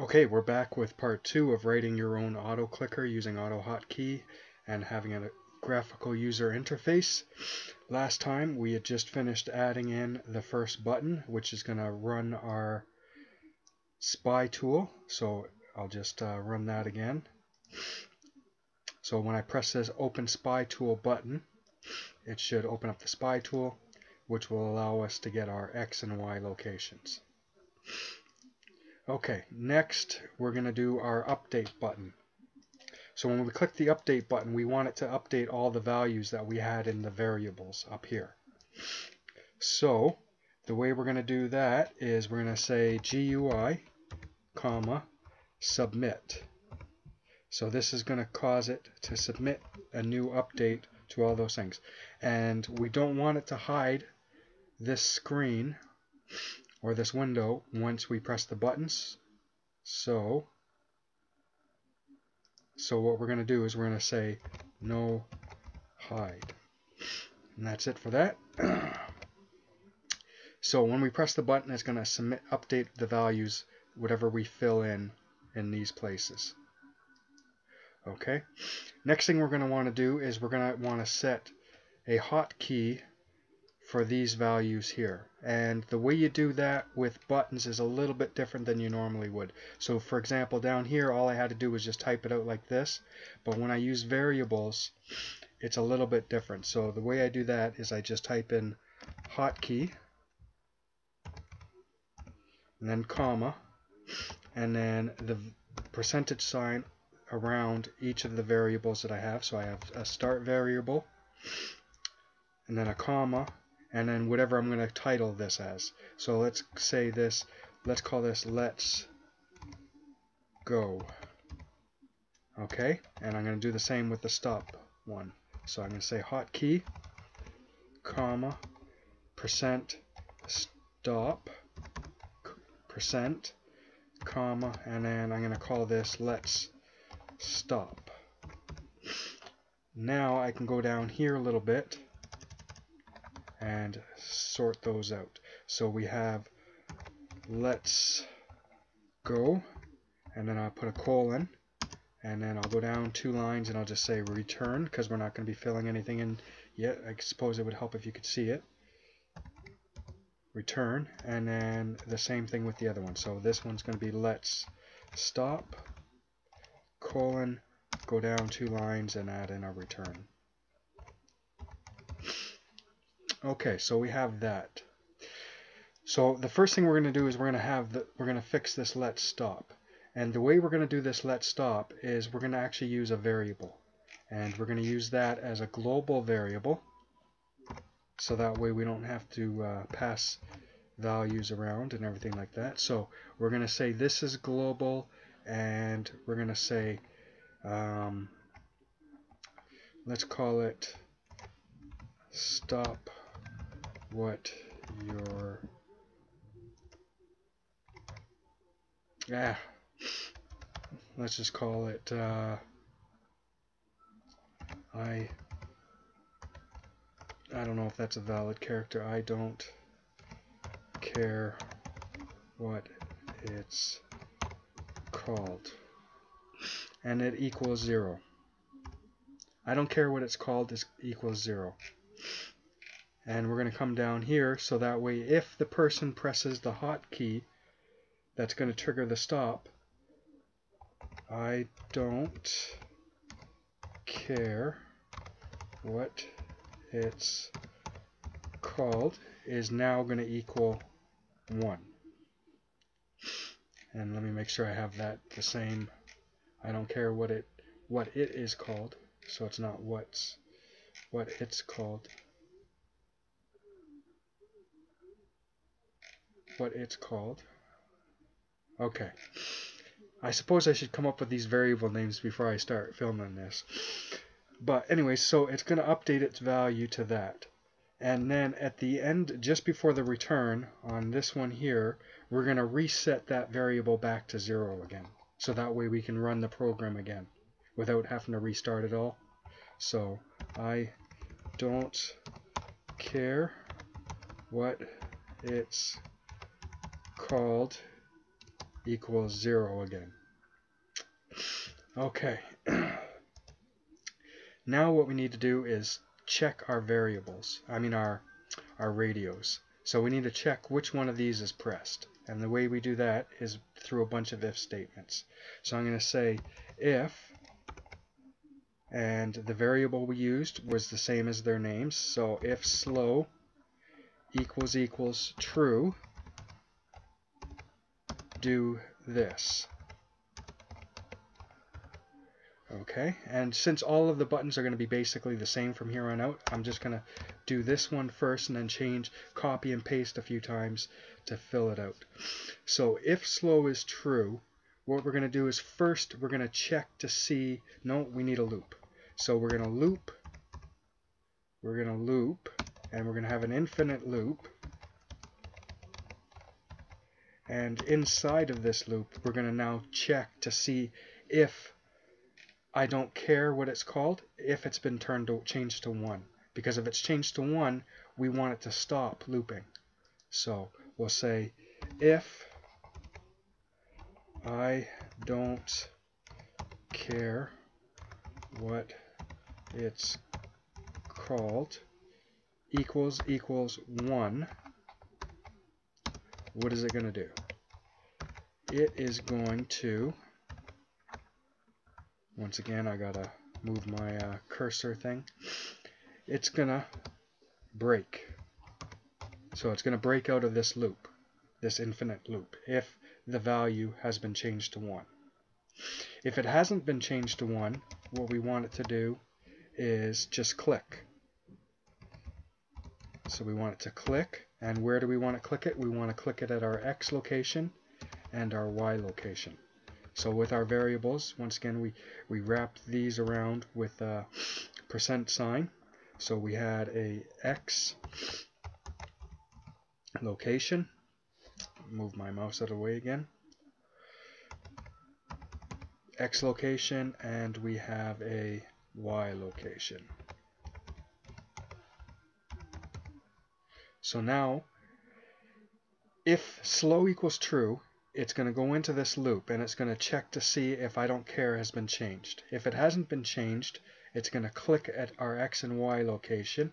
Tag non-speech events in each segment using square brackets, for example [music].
Okay, we're back with part two of writing your own auto clicker using AutoHotkey and having a graphical user interface. Last time we had just finished adding in the first button which is going to run our spy tool. So I'll just uh, run that again. So when I press this open spy tool button it should open up the spy tool which will allow us to get our X and Y locations. Okay, next we're going to do our update button. So when we click the update button, we want it to update all the values that we had in the variables up here. So the way we're going to do that is we're going to say GUI, comma, submit. So this is going to cause it to submit a new update to all those things. And we don't want it to hide this screen or this window once we press the buttons. So, so what we're going to do is we're going to say no hide. And that's it for that. [clears throat] so when we press the button, it's going to submit, update the values, whatever we fill in in these places. Okay. Next thing we're going to want to do is we're going to want to set a hotkey for these values here. And the way you do that with buttons is a little bit different than you normally would. So for example, down here, all I had to do was just type it out like this. But when I use variables, it's a little bit different. So the way I do that is I just type in hotkey, and then comma, and then the percentage sign around each of the variables that I have. So I have a start variable, and then a comma, and then whatever I'm going to title this as. So let's say this, let's call this let's go. Okay, and I'm going to do the same with the stop one. So I'm going to say hotkey, comma, percent stop, percent, comma, and then I'm going to call this let's stop. Now I can go down here a little bit and sort those out. So we have let's go and then I'll put a colon and then I'll go down two lines and I'll just say return because we're not going to be filling anything in yet. I suppose it would help if you could see it. Return and then the same thing with the other one. So this one's going to be let's stop colon go down two lines and add in a return. Okay, so we have that. So the first thing we're going to do is we're going to have the, we're going to fix this let stop. And the way we're going to do this let stop is we're going to actually use a variable. And we're going to use that as a global variable. So that way we don't have to uh, pass values around and everything like that. So we're going to say this is global and we're going to say um, let's call it stop what your yeah let's just call it uh, I I don't know if that's a valid character. I don't care what it's called. And it equals zero. I don't care what it's called it equals zero and we're going to come down here so that way if the person presses the hotkey that's going to trigger the stop I don't care what it's called is now going to equal 1 and let me make sure I have that the same. I don't care what it what it is called so it's not what's what it's called what it's called. Okay. I suppose I should come up with these variable names before I start filming this. But anyway, so it's going to update its value to that. And then at the end, just before the return on this one here, we're going to reset that variable back to zero again. So that way we can run the program again without having to restart it all. So I don't care what it's called equals 0 again. Okay. [clears throat] now what we need to do is check our variables, I mean our, our radios. So we need to check which one of these is pressed. And the way we do that is through a bunch of if statements. So I'm going to say if, and the variable we used was the same as their names. So if slow equals equals true, do this. Okay, and since all of the buttons are going to be basically the same from here on out, I'm just going to do this one first and then change, copy and paste a few times to fill it out. So if slow is true, what we're going to do is first we're going to check to see, no, we need a loop. So we're going to loop, we're going to loop, and we're going to have an infinite loop. And inside of this loop, we're going to now check to see if I don't care what it's called if it's been turned to, changed to 1. Because if it's changed to 1, we want it to stop looping. So we'll say if I don't care what it's called equals equals 1, what is it going to do? It is going to once again, I gotta move my uh, cursor thing. It's gonna break. So it's gonna break out of this loop, this infinite loop, if the value has been changed to 1. If it hasn't been changed to 1, what we want it to do is just click. So we want it to click, and where do we want to click it? We want to click it at our X location and our Y location. So with our variables, once again, we, we wrapped these around with a percent sign. So we had a X location. Move my mouse out of the way again. X location and we have a Y location. So now, if slow equals true, it's going to go into this loop and it's going to check to see if I don't care has been changed. If it hasn't been changed, it's going to click at our X and Y location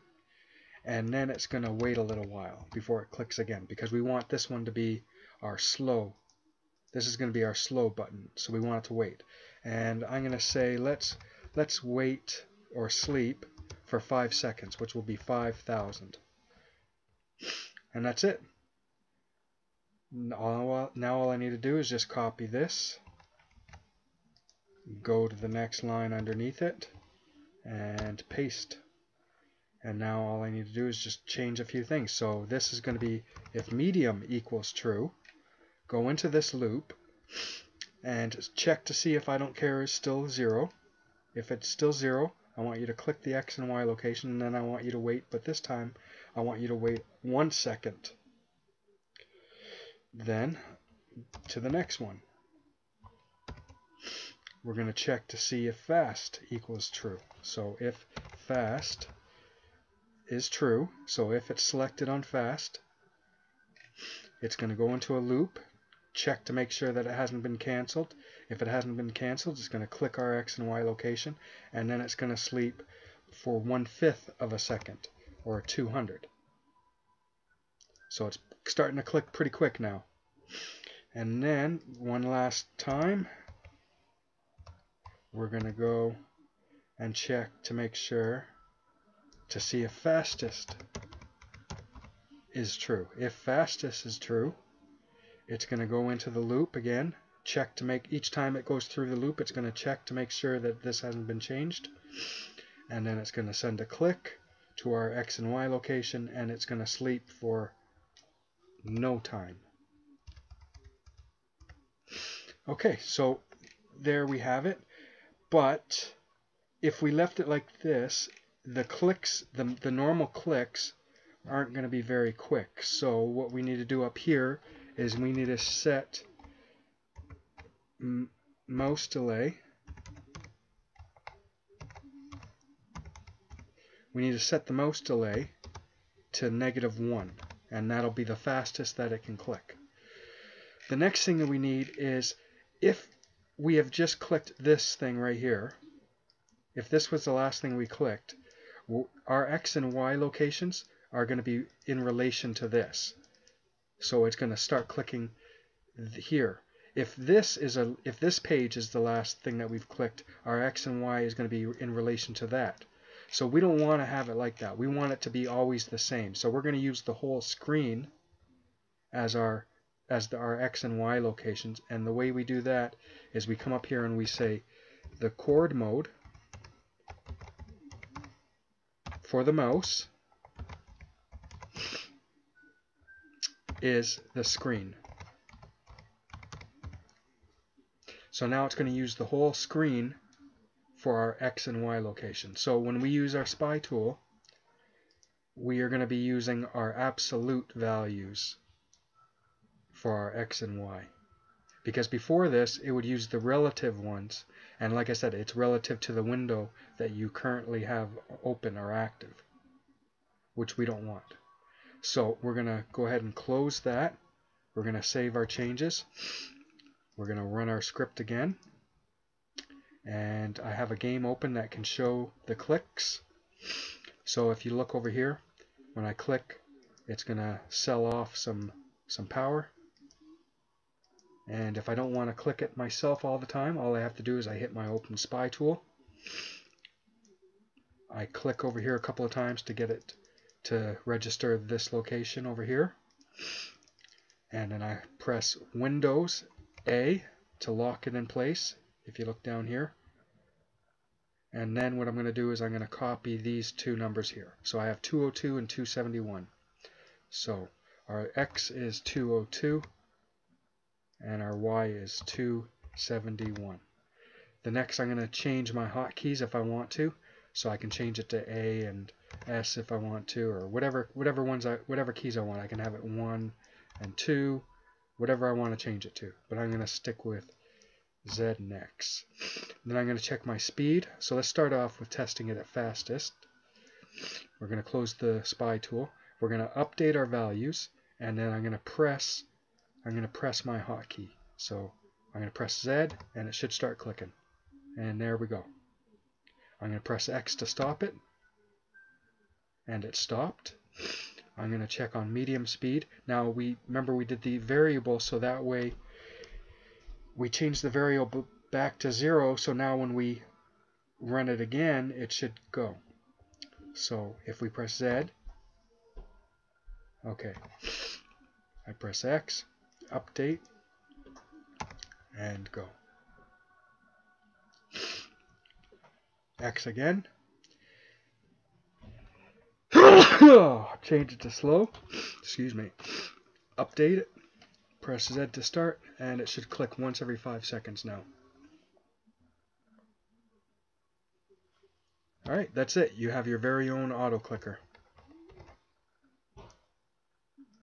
and then it's going to wait a little while before it clicks again because we want this one to be our slow. This is going to be our slow button, so we want it to wait. And I'm going to say let's let's wait or sleep for 5 seconds, which will be 5,000. And that's it. Now, all I need to do is just copy this, go to the next line underneath it, and paste. And now all I need to do is just change a few things. So this is going to be if medium equals true, go into this loop and check to see if I don't care is still 0. If it's still 0, I want you to click the X and Y location and then I want you to wait, but this time I want you to wait one second then to the next one. We're going to check to see if fast equals true. So if fast is true, so if it's selected on fast, it's going to go into a loop, check to make sure that it hasn't been canceled. If it hasn't been canceled, it's going to click our X and Y location, and then it's going to sleep for one-fifth of a second, or 200. So it's starting to click pretty quick now. And then one last time, we're going to go and check to make sure to see if fastest is true. If fastest is true, it's going to go into the loop again, check to make, each time it goes through the loop, it's going to check to make sure that this hasn't been changed. And then it's going to send a click to our X and Y location, and it's going to sleep for no time. Okay, so there we have it. But if we left it like this, the clicks, the, the normal clicks aren't going to be very quick. So what we need to do up here is we need to set mouse delay. We need to set the mouse delay to negative 1 and that'll be the fastest that it can click. the next thing that we need is if we have just clicked this thing right here, if this was the last thing we clicked, our X and Y locations are going to be in relation to this. So it's going to start clicking here. If this is a if this page is the last thing that we've clicked, our X and Y is going to be in relation to that. So we don't want to have it like that. We want it to be always the same. So we're going to use the whole screen as our as the, our X and Y locations. And the way we do that is we come up here and we say the CoordMode for the mouse is the screen. So now it's going to use the whole screen for our X and Y location. So when we use our SPY tool, we are going to be using our absolute values for our X and Y. Because before this, it would use the relative ones. And like I said, it's relative to the window that you currently have open or active, which we don't want. So we're going to go ahead and close that. We're going to save our changes. We're going to run our script again. And I have a game open that can show the clicks. So if you look over here when I click it's gonna sell off some some power. And if I don't want to click it myself all the time all I have to do is I hit my open Spy tool. I click over here a couple of times to get it to register this location over here. And then I press Windows A to lock it in place if you look down here. And then what I'm going to do is I'm going to copy these two numbers here. So I have 202 and 271. So our X is 202 and our Y is 271. The next I'm going to change my hotkeys if I want to. So I can change it to A and S if I want to or whatever whatever ones I whatever keys I want. I can have it 1 and 2 whatever I want to change it to. But I'm going to stick with Z next. Then I'm going to check my speed. So let's start off with testing it at fastest. We're going to close the spy tool. We're going to update our values, and then I'm going to press. I'm going to press my hotkey. So I'm going to press Z, and it should start clicking. And there we go. I'm going to press X to stop it, and it stopped. I'm going to check on medium speed. Now we remember we did the variable, so that way we change the variable back to zero so now when we run it again it should go. So if we press Z okay. I press X update and go. X again [sighs] change it to slow excuse me update it Press Z to start, and it should click once every 5 seconds now. Alright, that's it. You have your very own auto clicker.